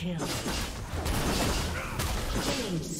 kill. Killing